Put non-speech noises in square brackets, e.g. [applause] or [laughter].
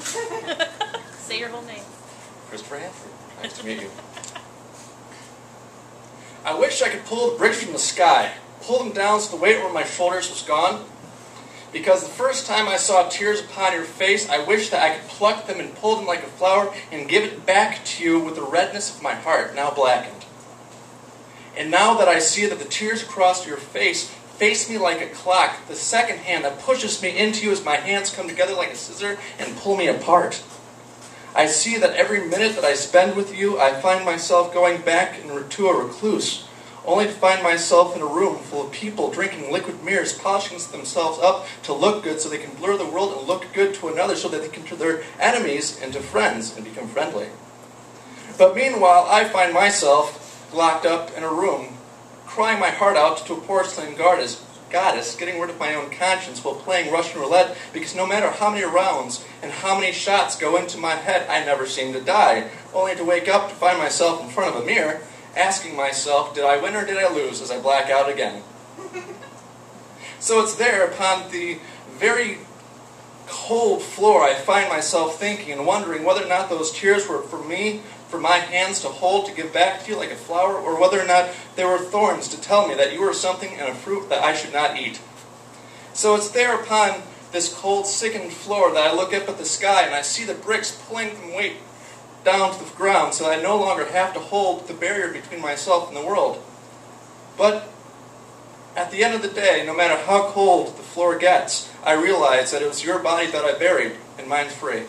[laughs] Say your whole name. Christopher Hanford. Nice to meet you. [laughs] I wish I could pull the bricks from the sky, pull them down so the weight over my shoulders was gone. Because the first time I saw tears upon your face, I wish that I could pluck them and pull them like a flower and give it back to you with the redness of my heart, now blackened. And now that I see that the tears across your face face me like a clock, the second hand that pushes me into you as my hands come together like a scissor and pull me apart. I see that every minute that I spend with you, I find myself going back into a recluse, only to find myself in a room full of people drinking liquid mirrors, polishing themselves up to look good so they can blur the world and look good to another so that they can turn their enemies into friends and become friendly. But meanwhile, I find myself locked up in a room, crying my heart out to a porcelain goddess, goddess, getting rid of my own conscience while playing Russian roulette because no matter how many rounds and how many shots go into my head, I never seem to die, only to wake up to find myself in front of a mirror, asking myself, did I win or did I lose as I black out again? [laughs] so it's there upon the very cold floor I find myself thinking and wondering whether or not those tears were for me for my hands to hold to give back to you like a flower, or whether or not they were thorns to tell me that you were something and a fruit that I should not eat. So it's there upon this cold, sickened floor that I look up at the sky and I see the bricks pulling from weight down to the ground so that I no longer have to hold the barrier between myself and the world. But at the end of the day, no matter how cold floor gets, I realize that it was your body that I buried, and mine's free.